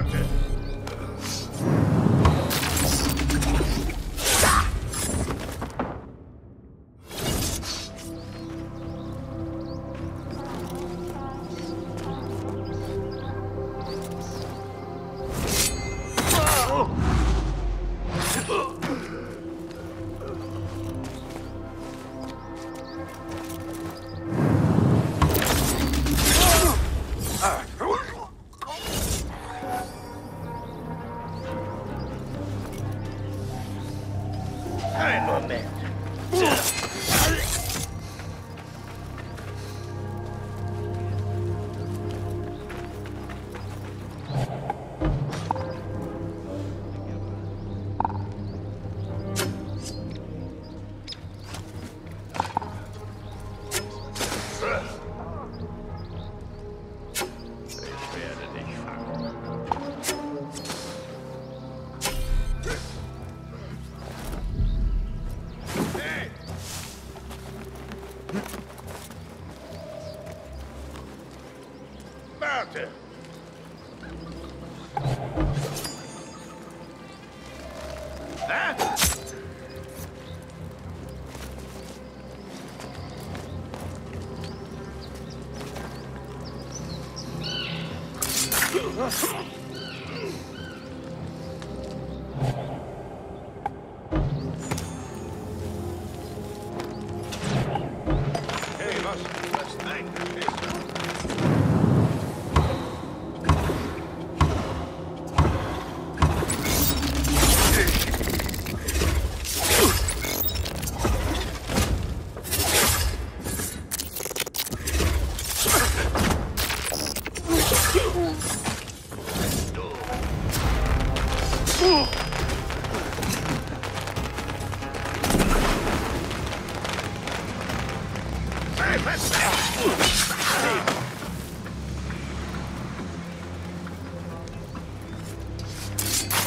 about it. time on that. Hä? Hey,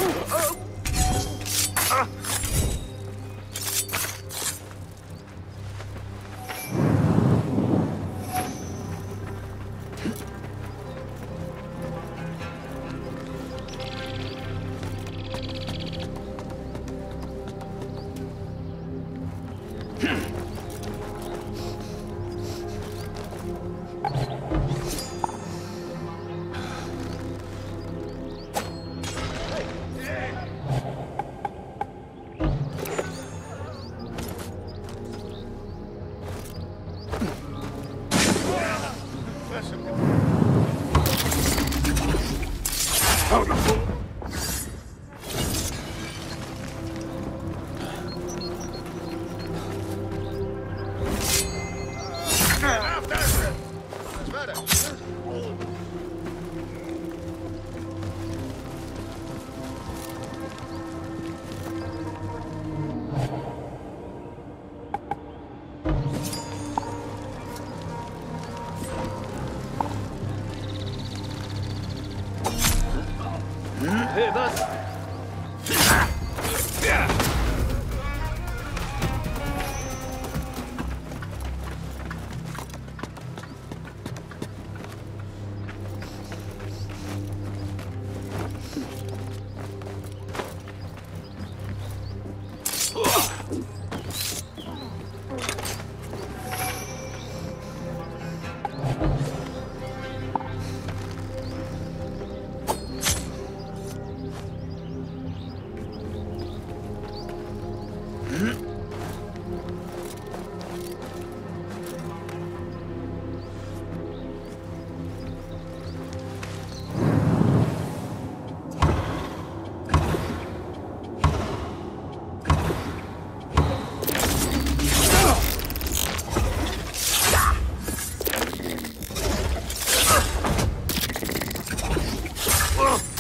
Auf Adios. Was?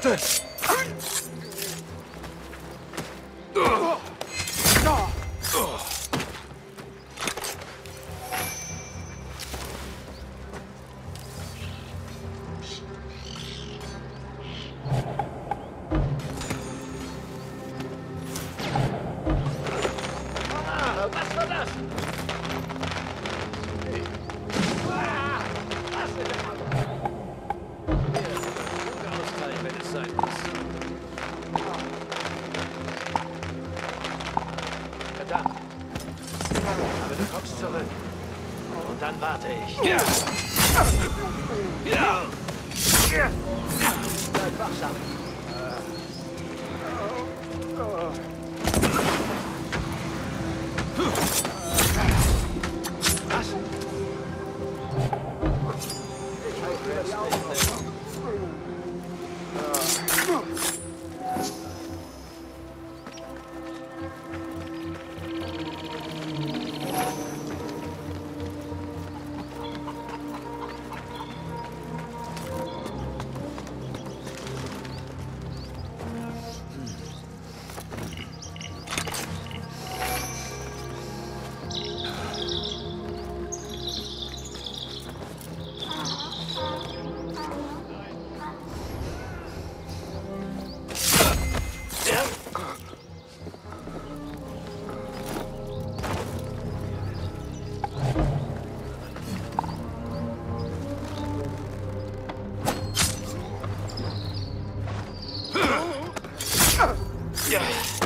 Granate! Was war das? Und dann warte ich. Bleib wachsam. oh. Yeah.